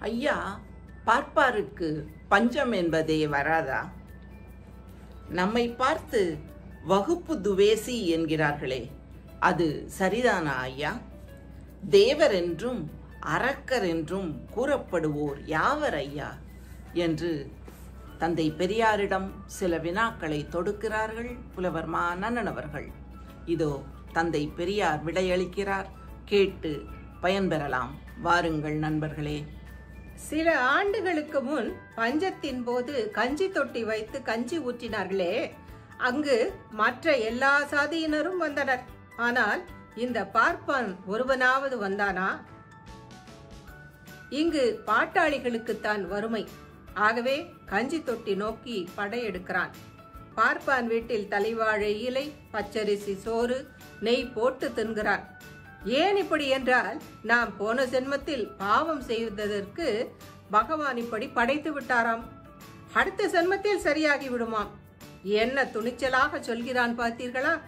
ஐயா பார்ப்பாருக்கு பஞ்சம் என்பதே வராதா? நம்மை பார்த்து வகுப்பு துவேசி என்கிறார்களே அது சரிதானா ஐயா? தேவர் என்றும் அரக்கர் என்றும் கூறப்படுவோர் யாவர் ஐயா? என்று தந்தை பெரியாரிடம் சில வினாக்களை தொடுக்கிறார்கள் புலவர் மா நன்னன் அவர்கள். இதோ தந்தை பெரியார் விடையளிக்கிறார். கேட்டு பயன்பெறலாம். வாருங்கள் நண்பர்களே. சில ஆண்டுகளுக்கு முன் பஞ்சத்தின் போது கஞ்சி தொட்டி வைத்து கஞ்சி ஊற்றினார்களே. அங்கு மற்ற எல்லா சாதியினரும் வந்தனர். ஆனால் இந்த பார்ப்பான் ஒருவனாவது வந்தானா? இங்கு பாட்டாளிகளுக்குத்தான் வறுமை. ஆகவே கஞ்சி தொட்டி நோக்கி படையெடுக்கிறான். பார்ப்பான் வீட்டில் தலைவாழை இலை பச்சரிசி சோறு நெய் போட்டு தின்கிறான். ஏன் இப்படி என்றால் நாம் போன ஜென்மத்தில் பாவம் செய்ததற்கு பகவான் இப்படி படைத்து விட்டாராம். அடுத்த ஜென்மத்தில் சரியாகி விடுமாம். என்ன துணிச்சலாக சொல்கிறான் பார்த்தீர்களா?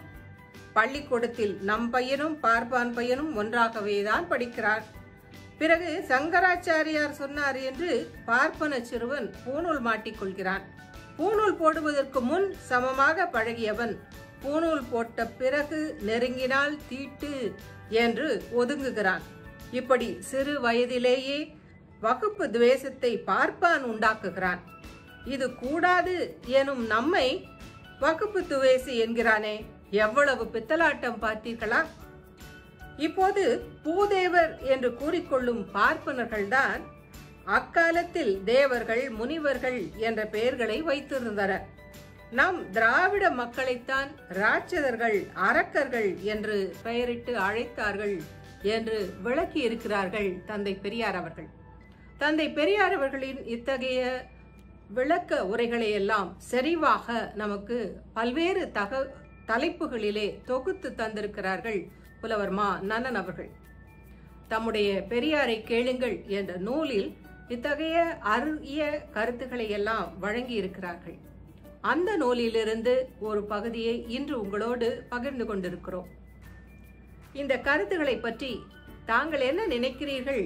பள்ளிக்கூடத்தில் நம் பையனும் பார்ப்பான் பையனும் ஒன்றாகவே தான் படிக்கிறார். பிறகு சங்கராச்சாரியார் சொன்னார் என்று பார்ப்பன சிறுவன் பூணூல் மாட்டிக்கொள்கிறான். பூணூல் போடுவதற்கு முன் சமமாக பழகியவன் பூணூல் போட்ட பிறகு நெருங்கினால் தீட்டு என்று ஒதுங்குகிறான். இப்படி சிறு வயதிலேயே வகுப்பு துவேஷத்தை பார்ப்பான் உண்டாக்குகிறான். இது கூடாது எனும் நம்மை வகுப்பு துவேசி என்கிறானே எவ்வளவு பித்தலாட்டம் பார்த்தீர்களா? இப்போது பூதேவர் என்று கூறிக்கொள்ளும் பார்ப்பனர்கள்தான் அக்காலத்தில் தேவர்கள் முனிவர்கள் என்ற பெயர்களை வைத்திருந்தனர். நம் திராவிட மக்களைத்தான் ராட்சதர்கள் அரக்கர்கள் என்று பெயரிட்டு அழைத்தார்கள் என்று விளக்கி இருக்கிறார்கள் தந்தை பெரியார் அவர்கள். தந்தை பெரியார் அவர்களின் இத்தகைய விளக்க உரைகளை எல்லாம் செறிவாக நமக்கு பல்வேறு தக தலைப்புகளிலே தொகுத்து தந்திருக்கிறார்கள் புலவர் மா நன்னன் அவர்கள். தம்முடைய பெரியாரை கேளுங்கள் என்ற நூலில் இத்தகைய அரிய கருத்துக்களை எல்லாம் வழங்கி இருக்கிறார்கள் அந்த நூலிலிருந்து ஒரு பகுதியை இன்று உங்களோடு பகிர்ந்து கொண்டிருக்கிறோம். இந்த கருத்துக்களை பற்றி தாங்கள் என்ன நினைக்கிறீர்கள்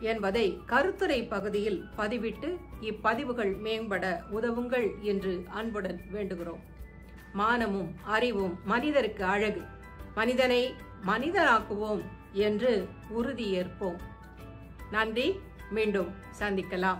என்பதை கருத்துரை பகுதியில் பதிவிட்டு இப்பதிவுகள் மேம்பட உதவுங்கள் என்று அன்புடன் வேண்டுகிறோம். மானமும் அறிவும் மனிதருக்கு அழகு. மனிதனை மனிதனாக்குவோம் என்று உறுதியேற்போம். நன்றி. மீண்டும் சந்திக்கலாம்.